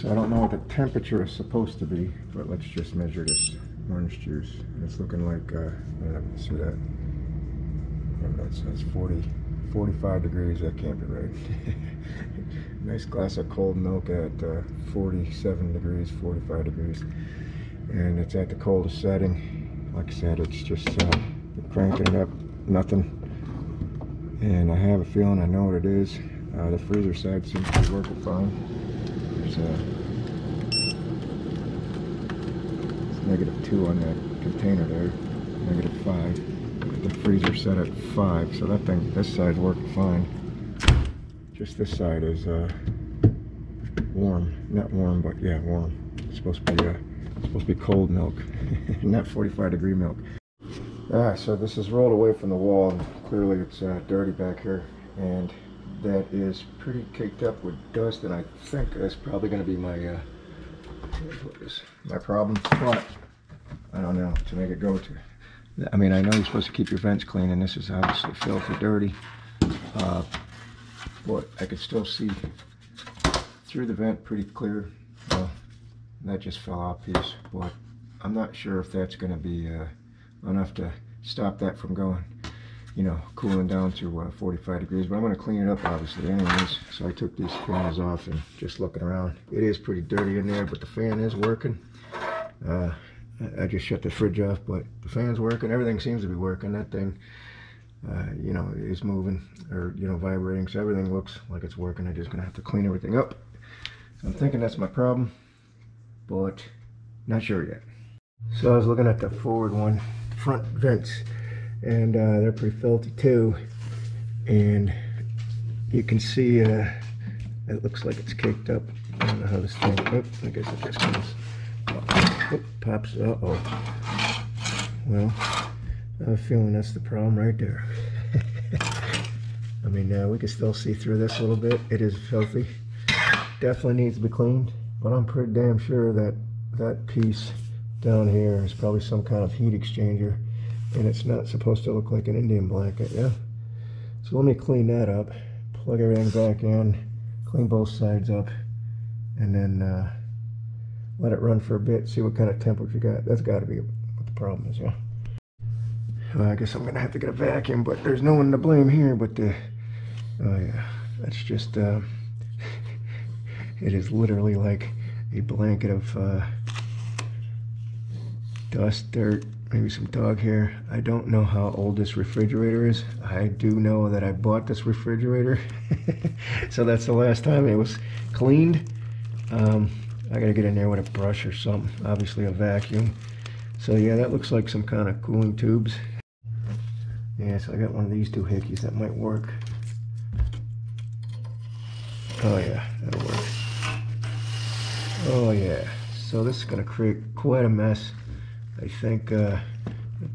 So I don't know what the temperature is supposed to be, but let's just measure this orange juice. It's looking like, uh, I don't know, see that? Whatever that says, 40, 45 degrees, that can't be right. nice glass of cold milk at uh, 47 degrees, 45 degrees. And it's at the coldest setting. Like I said, it's just uh, cranking it up, nothing. And I have a feeling I know what it is. Uh, the freezer side seems to be working fine. There's a negative two on that container there, negative five. The freezer set at five, so that thing, this side's working fine. Just this side is uh, warm, not warm, but yeah, warm. It's supposed to be uh, supposed to be cold milk, not 45 degree milk. Alright, so this is rolled away from the wall. Clearly it's uh, dirty back here, and that is pretty caked up with dust, and I think that's probably going to be my uh, my problem. But I don't know to make it go to. I mean, I know you're supposed to keep your vents clean, and this is obviously filthy dirty. Uh, but I could still see through the vent pretty clear. Well, that just fell off piece, but I'm not sure if that's going to be uh, enough to stop that from going, you know, cooling down to uh, 45 degrees. But I'm going to clean it up, obviously, anyways. So I took these panels off and just looking around. It is pretty dirty in there, but the fan is working. Uh, I just shut the fridge off, but the fan's working. Everything seems to be working. That thing, uh, you know, is moving or, you know, vibrating. So everything looks like it's working. I'm just going to have to clean everything up. I'm thinking that's my problem, but not sure yet. So I was looking at the forward one, front vents, and uh, they're pretty filthy too. And you can see uh, it looks like it's caked up. I don't know how this thing, oh, I guess it just comes Oh, pops, uh-oh. Well, I have a feeling that's the problem right there. I mean, uh, we can still see through this a little bit. It is filthy. Definitely needs to be cleaned, but I'm pretty damn sure that that piece down here is probably some kind of heat exchanger, and it's not supposed to look like an Indian blanket, yeah? So let me clean that up, plug everything back in, clean both sides up, and then uh, let it run for a bit, see what kind of temperature you got. That's got to be what the problem is, yeah. Well, I guess I'm going to have to get a vacuum, but there's no one to blame here but the... Oh, yeah. That's just... Uh, it is literally like a blanket of uh, dust, dirt, maybe some dog hair. I don't know how old this refrigerator is. I do know that I bought this refrigerator. so that's the last time it was cleaned. Um, I gotta get in there with a brush or something, obviously a vacuum. So yeah, that looks like some kind of cooling tubes. Yeah, so I got one of these two hickeys that might work. Oh yeah, that'll work. Oh yeah, so this is gonna create quite a mess. I think uh,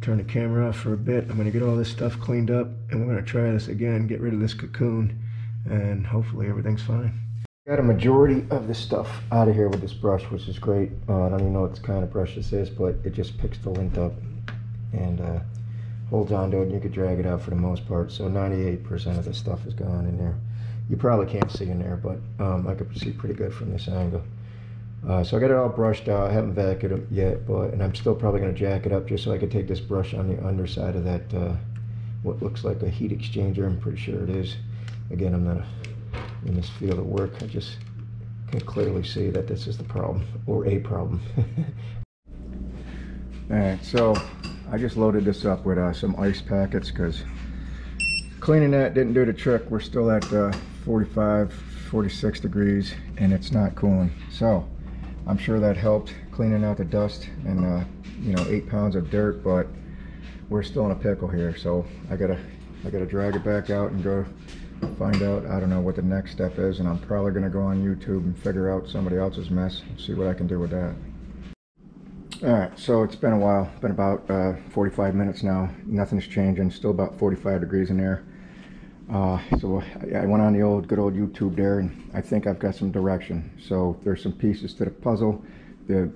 turn the camera off for a bit. I'm gonna get all this stuff cleaned up and we're gonna try this again, get rid of this cocoon, and hopefully everything's fine. Got a majority of the stuff out of here with this brush, which is great. Uh, I don't even know what kind of brush this is, but it just picks the lint up and uh, holds onto it, and you could drag it out for the most part. So 98% of the stuff is gone in there. You probably can't see in there, but um, I could see pretty good from this angle. Uh, so I got it all brushed out. I haven't vacuumed it yet, but and I'm still probably going to jack it up just so I can take this brush on the underside of that, uh, what looks like a heat exchanger. I'm pretty sure it is. Again, I'm not a in this field of work. I just can clearly see that this is the problem, or a problem. All right, so I just loaded this up with uh, some ice packets because cleaning that didn't do the trick. We're still at uh, 45, 46 degrees and it's not cooling. So I'm sure that helped cleaning out the dust and uh, you know, eight pounds of dirt, but we're still in a pickle here. So I gotta, I gotta drag it back out and go find out, I don't know what the next step is, and I'm probably gonna go on YouTube and figure out somebody else's mess and see what I can do with that. All right, so it's been a while, been about uh, 45 minutes now. Nothing's changing, still about 45 degrees in there. Uh, so I went on the old, good old YouTube there, and I think I've got some direction. So there's some pieces to the puzzle. The,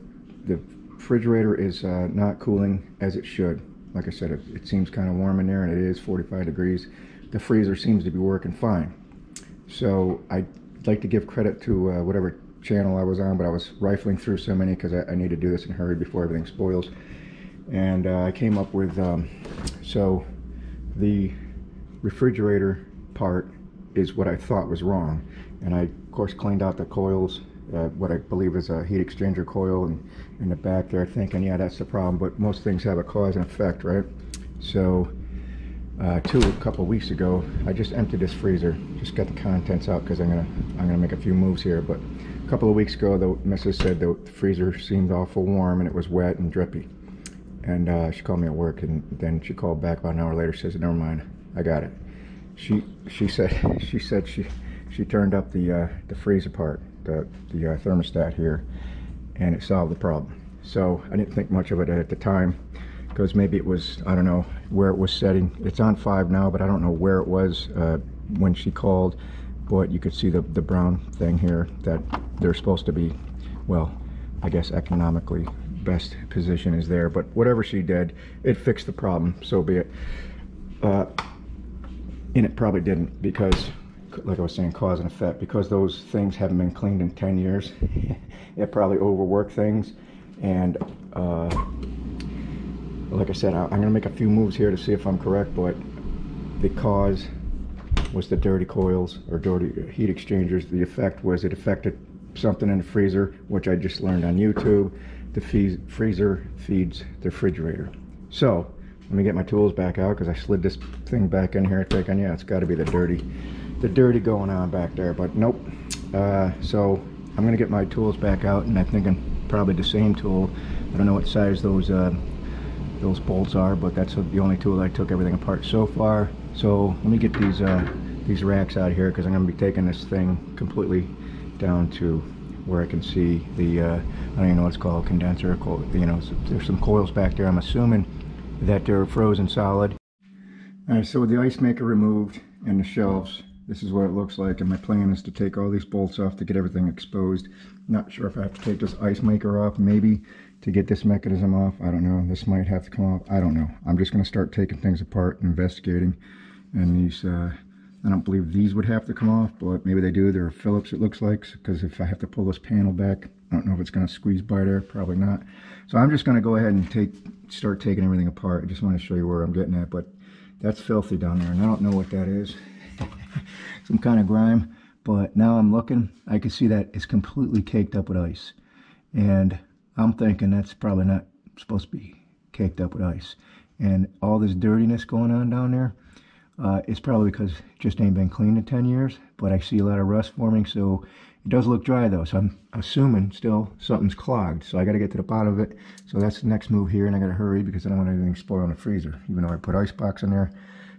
the refrigerator is uh, not cooling as it should. Like I said, it, it seems kind of warm in there, and it is 45 degrees the freezer seems to be working fine. So I'd like to give credit to uh, whatever channel I was on, but I was rifling through so many because I, I, need to do this in a hurry before everything spoils. And uh, I came up with, um, so the refrigerator part is what I thought was wrong. And I, of course, cleaned out the coils, uh, what I believe is a heat exchanger coil and in the back there thinking, yeah, that's the problem. But most things have a cause and effect, right? So uh, two a couple weeks ago, I just emptied this freezer, just got the contents out because I'm gonna I'm gonna make a few moves here. But a couple of weeks ago, the missus said the freezer seemed awful warm and it was wet and drippy. And uh, she called me at work, and then she called back about an hour later. Says, "Never mind, I got it." She she said she said she she turned up the uh, the freezer part, the the uh, thermostat here, and it solved the problem. So I didn't think much of it at the time because maybe it was, I don't know where it was setting. It's on five now, but I don't know where it was uh, when she called. But you could see the, the brown thing here that they're supposed to be, well, I guess economically best position is there. But whatever she did, it fixed the problem, so be it. Uh, and it probably didn't because, like I was saying, cause and effect. Because those things haven't been cleaned in 10 years, it probably overworked things. And uh, like I said, I, am going to make a few moves here to see if I'm correct, but the cause was the dirty coils or dirty heat exchangers. The effect was it affected something in the freezer, which I just learned on YouTube. The freezer feeds the refrigerator. So let me get my tools back out because I slid this thing back in here thinking, yeah, it's got to be the dirty, the dirty going on back there, but nope. Uh, so I'm going to get my tools back out and I think I'm probably the same tool. I don't know what size those uh, those bolts are, but that's the only tool I took everything apart so far. So let me get these uh, these racks out here because I'm going to be taking this thing completely down to where I can see the, uh, I don't even know what it's called, condenser, you know, there's some coils back there. I'm assuming that they're frozen solid. All right, so with the ice maker removed and the shelves, this is what it looks like. And my plan is to take all these bolts off to get everything exposed. Not sure if I have to take this ice maker off, maybe to get this mechanism off. I don't know. This might have to come off. I don't know. I'm just going to start taking things apart and investigating. And these, uh, I don't believe these would have to come off, but maybe they do. They're Phillips, it looks like, because if I have to pull this panel back, I don't know if it's going to squeeze by there. Probably not. So I'm just going to go ahead and take, start taking everything apart. I just want to show you where I'm getting at, but that's filthy down there, and I don't know what that is. Some kind of grime. But now I'm looking, I can see that it's completely caked up with ice. And I'm thinking that's probably not supposed to be caked up with ice. And all this dirtiness going on down there, uh, it's probably because it just ain't been cleaned in 10 years. But I see a lot of rust forming, so it does look dry though. So I'm assuming still something's clogged. So I got to get to the bottom of it. So that's the next move here, and I got to hurry because I don't want anything spoil in the freezer, even though I put ice box in there.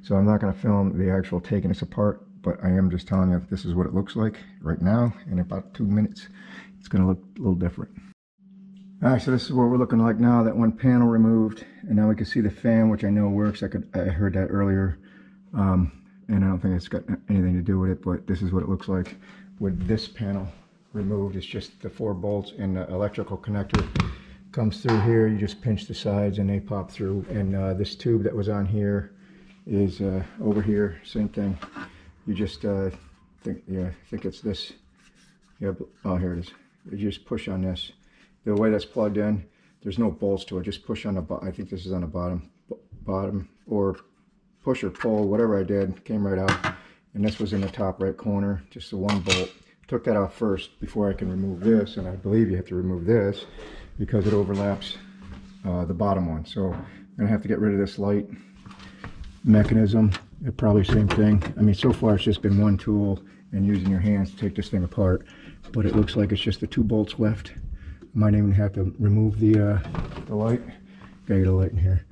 So I'm not going to film the actual taking this apart, but I am just telling you this is what it looks like right now. In about two minutes, it's going to look a little different. All right, so this is what we're looking like now. That one panel removed, and now we can see the fan, which I know works. I could I heard that earlier, um, and I don't think it's got anything to do with it. But this is what it looks like with this panel removed. It's just the four bolts and the electrical connector comes through here. You just pinch the sides, and they pop through. And uh, this tube that was on here is uh, over here. Same thing. You just uh, think yeah, I think it's this. Yeah, oh here it is. You just push on this the way that's plugged in, there's no bolts to it. Just push on the bottom. I think this is on the bottom, bottom or push or pull, whatever I did, came right out. And this was in the top right corner, just the one bolt. Took that off first before I can remove this, and I believe you have to remove this because it overlaps uh, the bottom one. So I'm gonna have to get rid of this light mechanism. It probably same thing. I mean, so far it's just been one tool and using your hands to take this thing apart, but it looks like it's just the two bolts left might even have to remove the, uh, the light. Gotta get a light in here.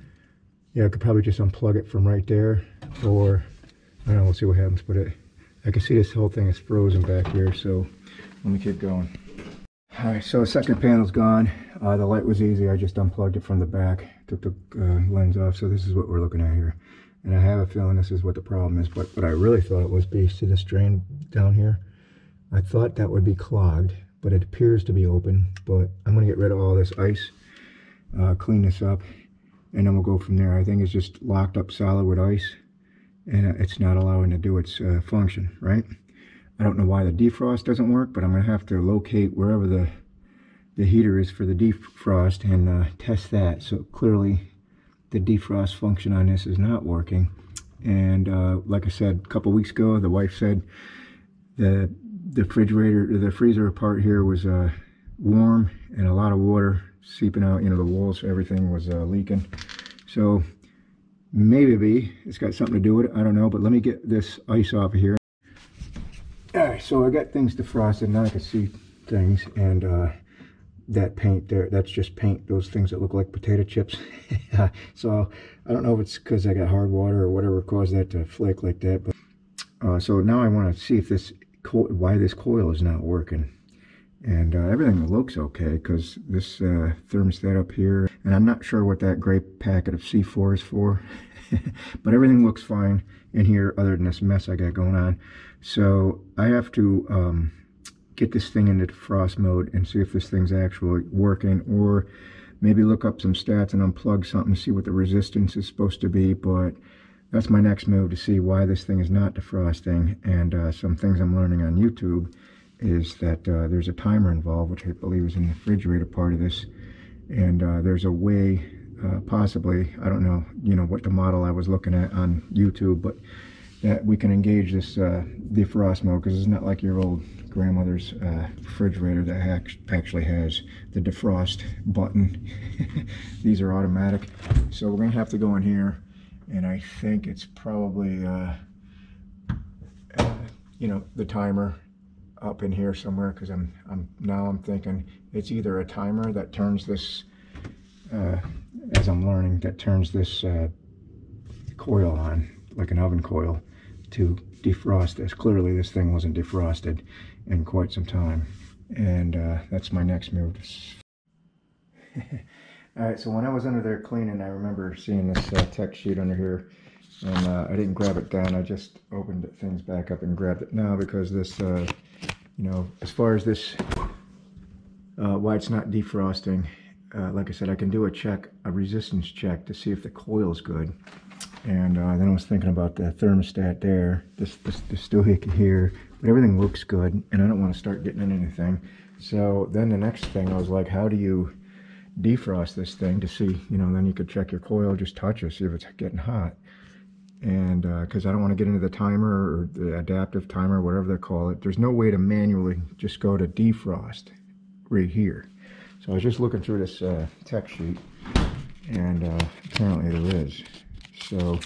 Yeah, I could probably just unplug it from right there. Or, I don't know, we'll see what happens. But it, I can see this whole thing is frozen back here. So, let me keep going. Alright, so the second panel's gone. Uh, the light was easy. I just unplugged it from the back. Took the uh, lens off. So this is what we're looking at here. And I have a feeling this is what the problem is. But what I really thought it was, based to this drain down here, I thought that would be clogged but it appears to be open. But I'm going to get rid of all this ice, uh, clean this up, and then we'll go from there. I think it's just locked up solid with ice, and it's not allowing to do its uh, function, right? I don't know why the defrost doesn't work, but I'm going to have to locate wherever the the heater is for the defrost and uh, test that. So clearly the defrost function on this is not working. And uh, like I said a couple weeks ago, the wife said the the refrigerator, the freezer part here was uh, warm and a lot of water seeping out. You know, the walls, everything was uh, leaking. So maybe be it's got something to do with it. I don't know. But let me get this ice off of here. All right, so I got things defrosted. Now I can see things. And uh, that paint there, that's just paint. Those things that look like potato chips. so I don't know if it's because I got hard water or whatever caused that to flake like that. But uh, So now I want to see if this why this coil is not working and uh, everything looks okay because this uh, thermostat up here and I'm not sure what that gray packet of C4 is for but everything looks fine in here other than this mess I got going on. So I have to um, get this thing into defrost mode and see if this thing's actually working or maybe look up some stats and unplug something to see what the resistance is supposed to be but that's my next move to see why this thing is not defrosting and uh, some things I'm learning on YouTube is that uh, there's a timer involved, which I believe is in the refrigerator part of this. And uh, there's a way, uh, possibly, I don't know, you know, what the model I was looking at on YouTube, but that we can engage this uh, defrost mode because it's not like your old grandmother's uh, refrigerator that actually has the defrost button. These are automatic. So we're going to have to go in here and I think it's probably, uh, you know, the timer up in here somewhere because I'm, I'm now I'm thinking it's either a timer that turns this, uh, as I'm learning, that turns this uh, coil on, like an oven coil, to defrost this. Clearly this thing wasn't defrosted in quite some time. And uh, that's my next move. All right, so when I was under there cleaning, I remember seeing this uh, tech sheet under here and uh, I didn't grab it down. I just opened things back up and grabbed it now because this uh, you know, as far as this, uh, why it's not defrosting, uh, like I said, I can do a check, a resistance check to see if the coil is good. And uh, then I was thinking about the thermostat there, this, this, the doohickey here, but everything looks good, and I don't want to start getting in anything. So then the next thing, I was like, how do you defrost this thing to see, you know, then you could check your coil, just touch it, see if it's getting hot and because uh, I don't want to get into the timer or the adaptive timer, whatever they call it, there's no way to manually just go to defrost right here. So I was just looking through this uh, tech sheet, and uh, apparently there is. So,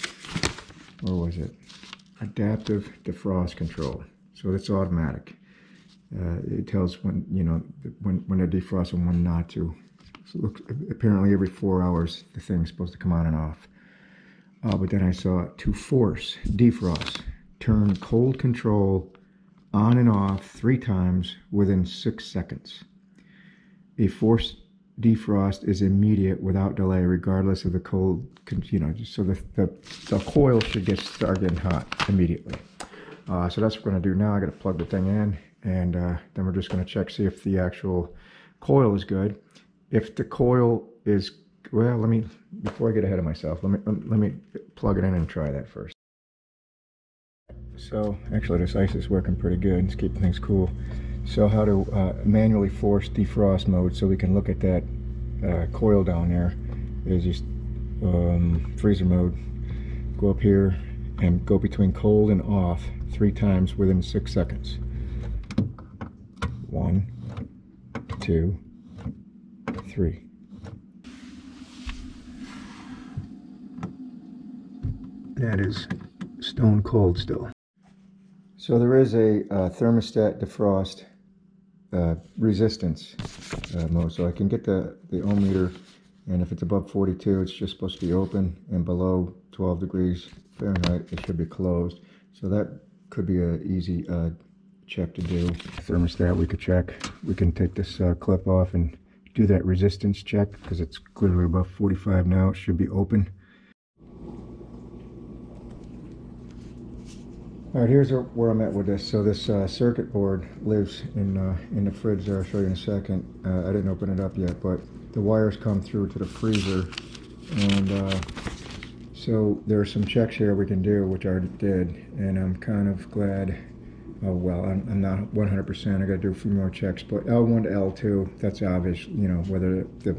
where was it? Adaptive defrost control. So it's automatic. Uh, it tells when you know when when to defrost and when not to. So look, apparently every four hours the thing's supposed to come on and off. Uh, but then I saw to force defrost, turn cold control on and off three times within six seconds. A forced defrost is immediate without delay, regardless of the cold, you know, so the, the, the coil should get start getting hot immediately. Uh, so that's what we're going to do now. I got to plug the thing in, and uh, then we're just going to check, see if the actual coil is good. If the coil is well, let me, before I get ahead of myself, let me, let me plug it in and try that first. So, actually this ice is working pretty good. It's keeping things cool. So how to uh, manually force defrost mode so we can look at that uh, coil down there is just um, freezer mode. Go up here and go between cold and off three times within six seconds. One, two, three. That is stone cold still. So there is a uh, thermostat defrost uh, resistance uh, mode. So I can get the, the ohm meter and if it's above 42 it's just supposed to be open and below 12 degrees Fahrenheit it should be closed. So that could be an easy uh, check to do. Thermostat we could check. We can take this uh, clip off and do that resistance check because it's clearly above 45 now. It should be open. All right, here's where I'm at with this. So this uh, circuit board lives in uh, in the fridge there. I'll show you in a second. Uh, I didn't open it up yet, but the wires come through to the freezer. And uh, so there are some checks here we can do, which I already did. And I'm kind of glad oh well, I'm, I'm not 100%. I got to do a few more checks. But L1 to L2, that's obvious. You know whether the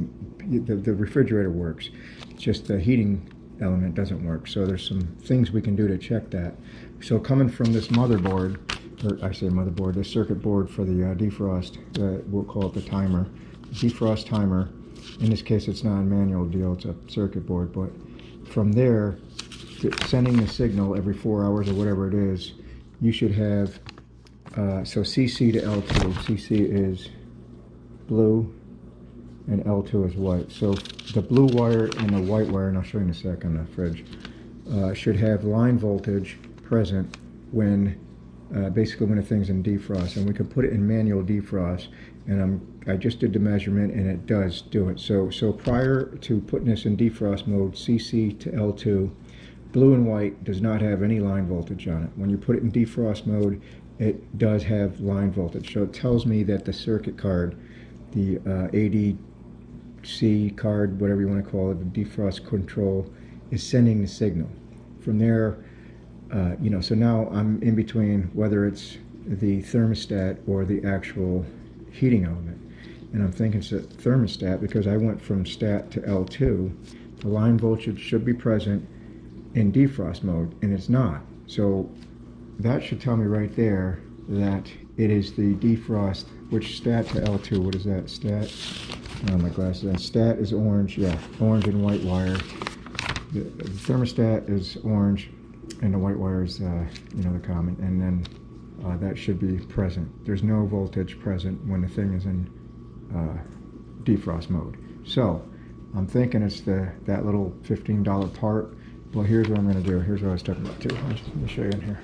the, the refrigerator works. It's just the heating element doesn't work. So there's some things we can do to check that. So coming from this motherboard, or I say motherboard, the circuit board for the uh, defrost, uh, we'll call it the timer, defrost timer. In this case, it's not a manual deal; it's a circuit board. But from there, sending the signal every four hours or whatever it is, you should have uh, so CC to L2. CC is blue and L2 is white. So the blue wire and the white wire, and I'll show you in a second, the fridge, uh, should have line voltage present when uh, basically when the thing's in defrost. And we can put it in manual defrost. And I'm, I just did the measurement and it does do it. So, so prior to putting this in defrost mode, CC to L2, blue and white does not have any line voltage on it. When you put it in defrost mode, it does have line voltage. So it tells me that the circuit card, the uh, ADC card, whatever you want to call it, the defrost control, is sending the signal. From there, uh, you know, so now I'm in between whether it's the thermostat or the actual heating element. And I'm thinking it's a thermostat because I went from stat to L2. The line voltage should be present in defrost mode, and it's not. So that should tell me right there that it is the defrost, which stat to L2, what is that, stat? Oh, my glasses, and stat is orange, yeah, orange and white wire. The, the thermostat is orange, and the white wire is, uh, you know, the common, and then uh, that should be present. There's no voltage present when the thing is in uh, defrost mode. So, I'm thinking it's the that little $15 part. Well, here's what I'm going to do. Here's what I was talking about too. Let me show you in here.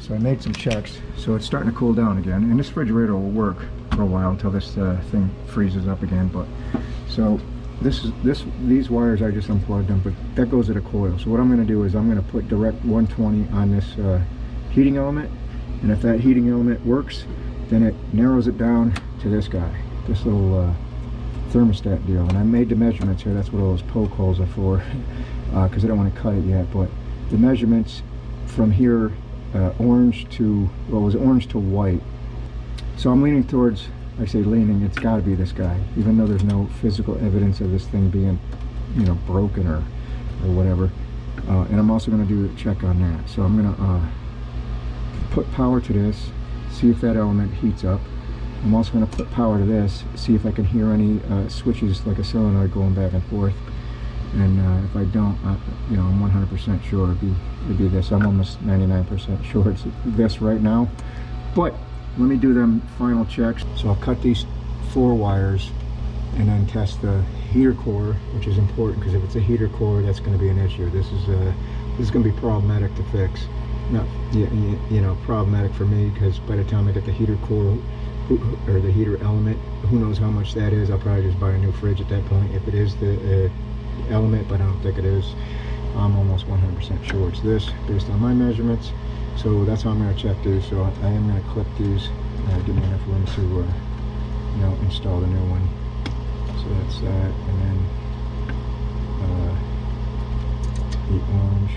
So I made some checks. So it's starting to cool down again. And this refrigerator will work for a while until this uh, thing freezes up again. But so this is this these wires I just unplugged them, but that goes to the coil. So what I'm going to do is I'm going to put direct 120 on this uh, heating element, and if that heating element works, then it narrows it down to this guy, this little uh, thermostat deal. And I made the measurements here. That's what all those poke holes are for, because I don't want to cut it yet. But the measurements from here, uh, orange to well, it was orange to white. So I'm leaning towards I say leaning, it's got to be this guy, even though there's no physical evidence of this thing being, you know, broken or, or whatever. Uh, and I'm also going to do a check on that. So I'm going to uh, put power to this, see if that element heats up. I'm also going to put power to this, see if I can hear any uh, switches like a solenoid going back and forth. And uh, if I don't, you know, I'm 100% sure it'd be, it'd be this. I'm almost 99% sure it's this right now. But let me do them final checks. So I'll cut these four wires and then test the heater core, which is important because if it's a heater core, that's going to be an issue. This is a, this is going to be problematic to fix. Not, you, you know, problematic for me because by the time I get the heater core or the heater element, who knows how much that is. I'll probably just buy a new fridge at that point if it is the uh, element, but I don't think it is. I'm almost 100% sure it's this based on my measurements. So that's how I'm going to check these. So I, am going to clip these, uh, give me enough room to, uh, you know, install the new one. So that's that, and then uh, the orange.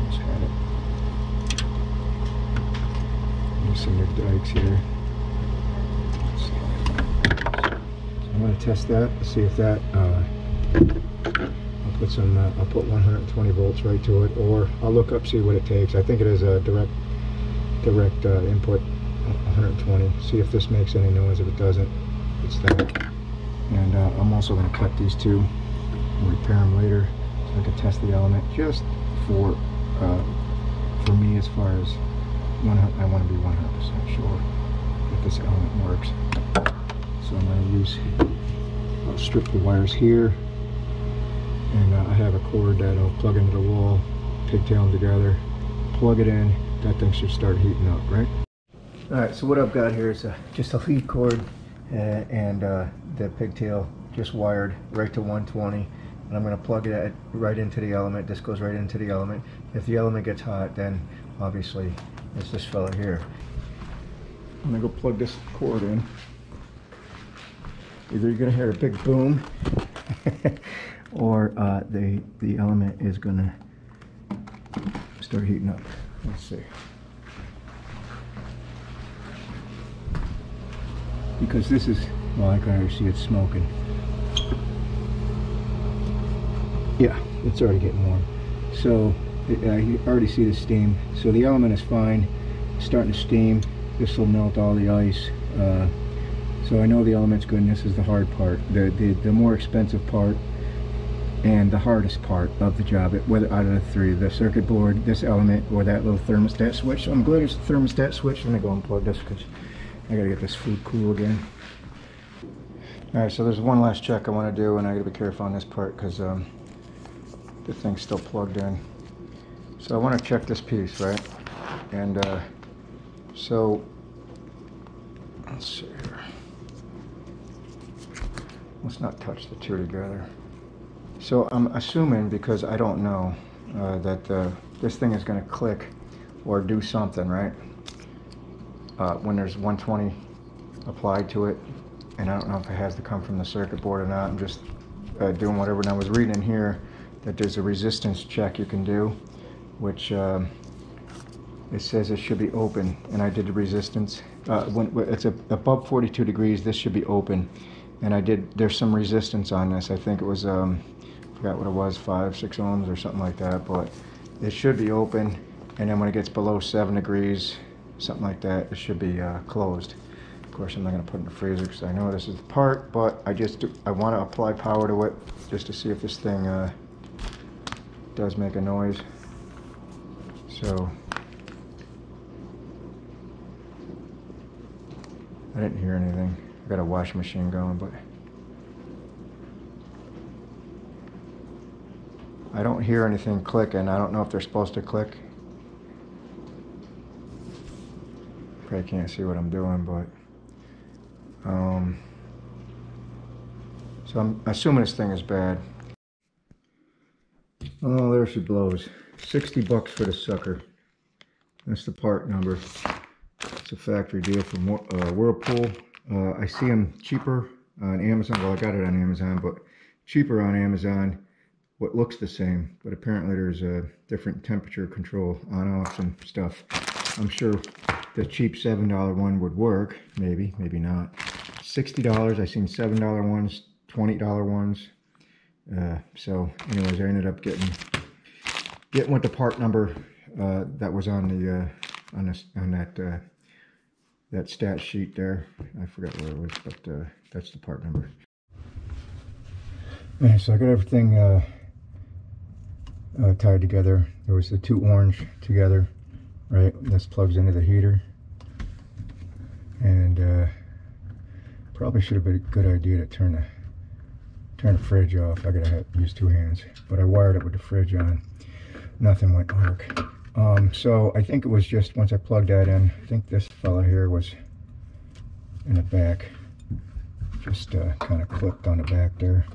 Almost had it. There's some new dikes here. So I'm going to test that, see if that. Uh, Some, uh, I'll put 120 volts right to it, or I'll look up, see what it takes. I think it is a direct, direct uh, input, 120. See if this makes any noise. If it doesn't, it's that. And uh, I'm also going to cut these two and repair them later, so I can test the element just for, uh, for me as far as I want to be 100% sure that this element works. So I'm going to use, I'll strip the wires here and uh, I have a cord that I'll plug into the wall, pigtail them together, plug it in, that thing should start heating up, right? All right, so what I've got here is uh, just a lead cord uh, and uh, the pigtail just wired right to 120 and I'm going to plug it right into the element. This goes right into the element. If the element gets hot, then obviously it's this fella here. I'm going to go plug this cord in. Either you're going to hear a big boom or uh, the, the element is going to start heating up. Let's see. Because this is, well, I can already see it smoking. Yeah, it's already getting warm. So I already see the steam. So the element is fine. It's starting to steam. This will melt all the ice. Uh, so I know the element's good and this is the hard part. The, the, the more expensive part and the hardest part of the job, whether out of the three, the circuit board, this element, or that little thermostat switch. So I'm glad it's a thermostat switch. I'm gonna go unplug this because I gotta get this food cool again. All right, so there's one last check I wanna do and I gotta be careful on this part because um, the thing's still plugged in. So I wanna check this piece, right? And uh, so, let's see here. Let's not touch the two together. So I'm assuming, because I don't know, uh, that uh, this thing is going to click or do something, right? Uh, when there's 120 applied to it, and I don't know if it has to come from the circuit board or not. I'm just uh, doing whatever. And I was reading in here that there's a resistance check you can do, which um, it says it should be open, and I did the resistance. Uh, when it's a, above 42 degrees, this should be open, and I did. There's some resistance on this. I think it was. Um, forgot what it was, five, six ohms or something like that, but it should be open. And then when it gets below seven degrees, something like that, it should be uh, closed. Of course, I'm not gonna put it in the freezer because I know this is the part, but I just, do, I wanna apply power to it just to see if this thing uh, does make a noise. So, I didn't hear anything. I got a washing machine going, but I don't hear anything clicking. I don't know if they're supposed to click. Probably can't see what I'm doing, but um, so I'm assuming this thing is bad. Oh, there she blows. 60 bucks for the sucker. That's the part number. It's a factory deal from uh, Whirlpool. Uh, I see them cheaper on Amazon. Well, I got it on Amazon, but cheaper on Amazon what looks the same, but apparently there's a different temperature control on-offs and stuff. I'm sure the cheap $7 one would work, maybe, maybe not. $60, I seen $7 ones, $20 ones. Uh, so anyways, I ended up getting getting with the part number uh, that was on the uh, on this on that uh, that stat sheet there. I forgot where it was, but uh, that's the part number. Okay, so I got everything uh, tied together. There was the two orange together, right? This plugs into the heater. And uh, probably should have been a good idea to turn the turn the fridge off. I gotta have, use two hands, but I wired it with the fridge on. Nothing went work. Um, so I think it was just once I plugged that in. I think this fella here was in the back, just uh, kind of clipped on the back there.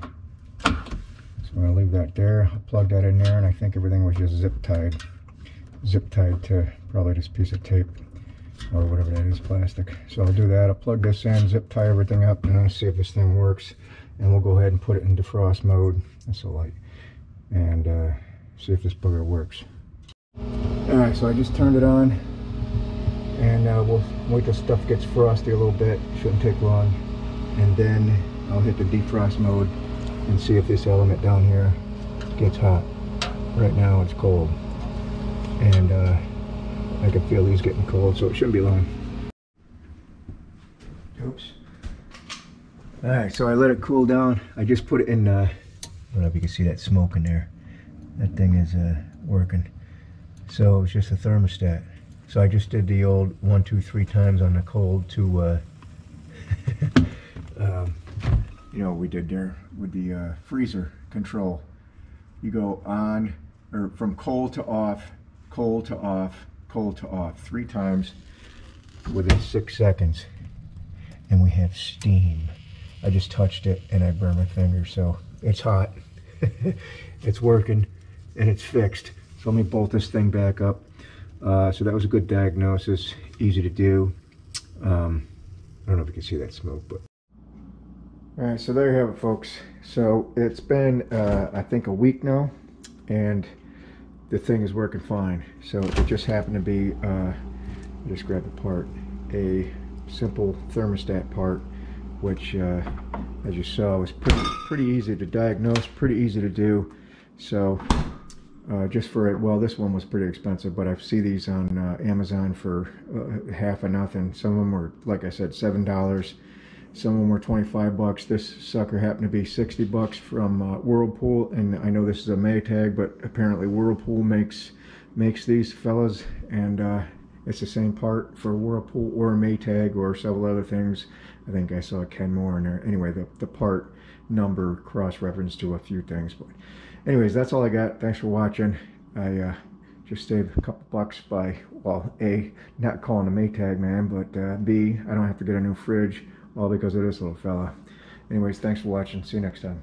I'm going to leave that there. I'll plug that in there and I think everything was just zip tied. Zip tied to probably this piece of tape or whatever that is, plastic. So I'll do that. I'll plug this in, zip tie everything up and then see if this thing works. And we'll go ahead and put it in defrost mode. That's a light. And uh, see if this bugger works. Alright, so I just turned it on. And uh, we'll wait till stuff gets frosty a little bit. Shouldn't take long. And then I'll hit the defrost mode and see if this element down here gets hot. Right now it's cold. And uh, I can feel these getting cold, so it shouldn't be long. Oops. Alright, so I let it cool down. I just put it in, uh, I don't know if you can see that smoke in there. That thing is uh, working. So it's just a thermostat. So I just did the old one, two, three times on the cold to uh, um, you know, we did there with the uh, freezer control. You go on, or from cold to off, cold to off, cold to off, three times within six seconds. And we have steam. I just touched it and I burned my finger, so it's hot. it's working and it's fixed. So let me bolt this thing back up. Uh, so that was a good diagnosis, easy to do. Um, I don't know if you can see that smoke, but all right, so there you have it, folks. So it's been, uh, I think, a week now, and the thing is working fine. So it just happened to be, uh, I just grabbed the part, a simple thermostat part, which, uh, as you saw, was pretty, pretty easy to diagnose, pretty easy to do. So uh, just for it, well, this one was pretty expensive, but I see these on uh, Amazon for uh, half a nothing. Some of them were, like I said, seven dollars. Some of them were 25 bucks. This sucker happened to be 60 bucks from uh, Whirlpool, and I know this is a Maytag, but apparently Whirlpool makes makes these fellas, and uh, it's the same part for Whirlpool or Maytag or several other things. I think I saw Kenmore in there. Anyway, the, the part number cross-reference to a few things. But anyways, that's all I got. Thanks for watching. I uh, just saved a couple bucks by, well, A, not calling a Maytag man, but uh, B, I don't have to get a new fridge all because of this little fella. Anyways, thanks for watching. See you next time.